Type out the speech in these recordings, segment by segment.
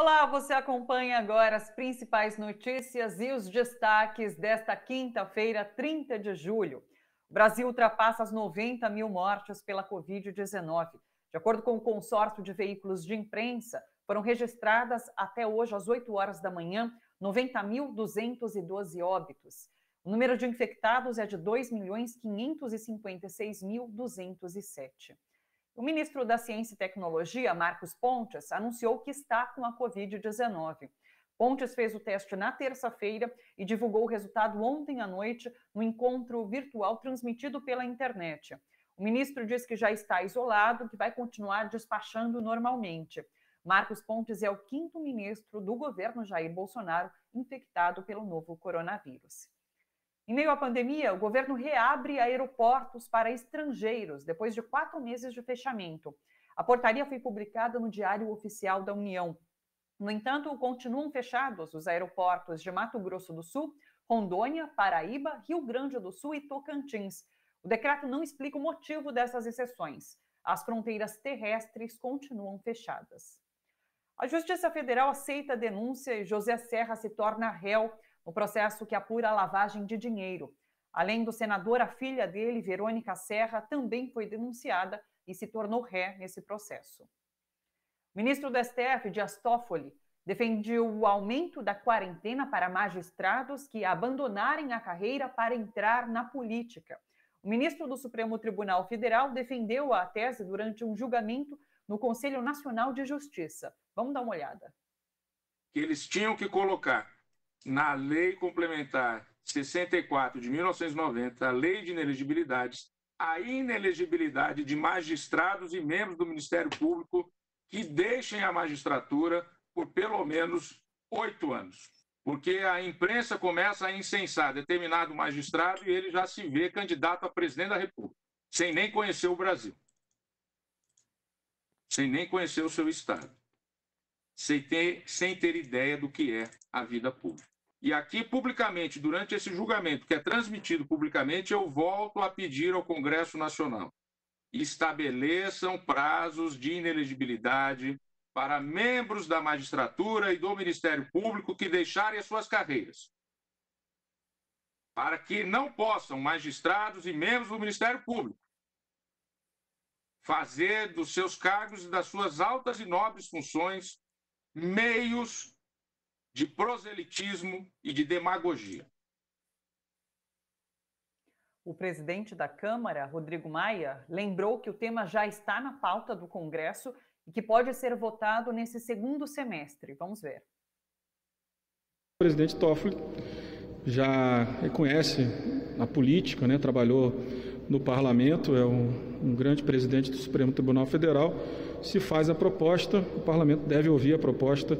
Olá, você acompanha agora as principais notícias e os destaques desta quinta-feira, 30 de julho. O Brasil ultrapassa as 90 mil mortes pela Covid-19. De acordo com o consórcio de veículos de imprensa, foram registradas até hoje, às 8 horas da manhã, 90.212 óbitos. O número de infectados é de 2.556.207. O ministro da Ciência e Tecnologia, Marcos Pontes, anunciou que está com a Covid-19. Pontes fez o teste na terça-feira e divulgou o resultado ontem à noite no encontro virtual transmitido pela internet. O ministro diz que já está isolado, que vai continuar despachando normalmente. Marcos Pontes é o quinto ministro do governo Jair Bolsonaro infectado pelo novo coronavírus. Em meio à pandemia, o governo reabre aeroportos para estrangeiros depois de quatro meses de fechamento. A portaria foi publicada no Diário Oficial da União. No entanto, continuam fechados os aeroportos de Mato Grosso do Sul, Rondônia, Paraíba, Rio Grande do Sul e Tocantins. O decreto não explica o motivo dessas exceções. As fronteiras terrestres continuam fechadas. A Justiça Federal aceita a denúncia e José Serra se torna réu no processo que apura a lavagem de dinheiro. Além do senador, a filha dele, Verônica Serra, também foi denunciada e se tornou ré nesse processo. O ministro do STF, Dias Toffoli, defendeu o aumento da quarentena para magistrados que abandonarem a carreira para entrar na política. O ministro do Supremo Tribunal Federal defendeu a tese durante um julgamento no Conselho Nacional de Justiça. Vamos dar uma olhada. Que eles tinham que colocar na Lei Complementar 64 de 1990, a Lei de Inelegibilidades, a inelegibilidade de magistrados e membros do Ministério Público que deixem a magistratura por pelo menos oito anos. Porque a imprensa começa a incensar determinado magistrado e ele já se vê candidato a presidente da República, sem nem conhecer o Brasil, sem nem conhecer o seu Estado sem ter, sem ter ideia do que é a vida pública. E aqui, publicamente, durante esse julgamento, que é transmitido publicamente, eu volto a pedir ao Congresso Nacional: estabeleçam prazos de inelegibilidade para membros da magistratura e do Ministério Público que deixarem as suas carreiras. Para que não possam magistrados e membros do Ministério Público fazer dos seus cargos e das suas altas e nobres funções meios de proselitismo e de demagogia. O presidente da Câmara, Rodrigo Maia, lembrou que o tema já está na pauta do Congresso e que pode ser votado nesse segundo semestre. Vamos ver. O presidente Toffoli já reconhece a política, né? trabalhou no parlamento, é um, um grande presidente do Supremo Tribunal Federal se faz a proposta, o parlamento deve ouvir a proposta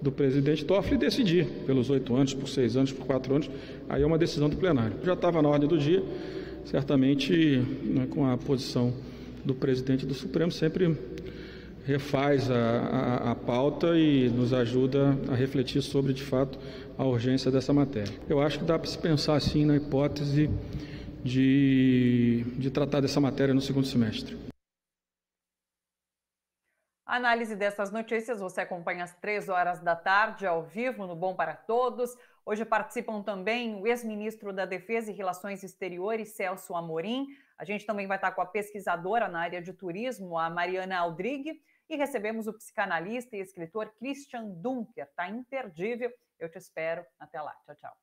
do presidente Toffoli e decidir pelos oito anos, por seis anos, por quatro anos. Aí é uma decisão do plenário. Já estava na ordem do dia, certamente né, com a posição do presidente do Supremo, sempre refaz a, a, a, pauta e nos ajuda a refletir sobre, de fato, a urgência dessa matéria. Eu acho que dá para se pensar assim na hipótese de, de tratar dessa matéria no segundo semestre. A análise dessas notícias você acompanha às três horas da tarde, ao vivo, no Bom para Todos. Hoje participam também o ex-ministro da Defesa e Relações Exteriores, Celso Amorim. A gente também vai estar com a pesquisadora na área de turismo, a Mariana Aldrigue. E recebemos o psicanalista e escritor Christian Dunker. Está imperdível. Eu te espero. Até lá. Tchau, tchau.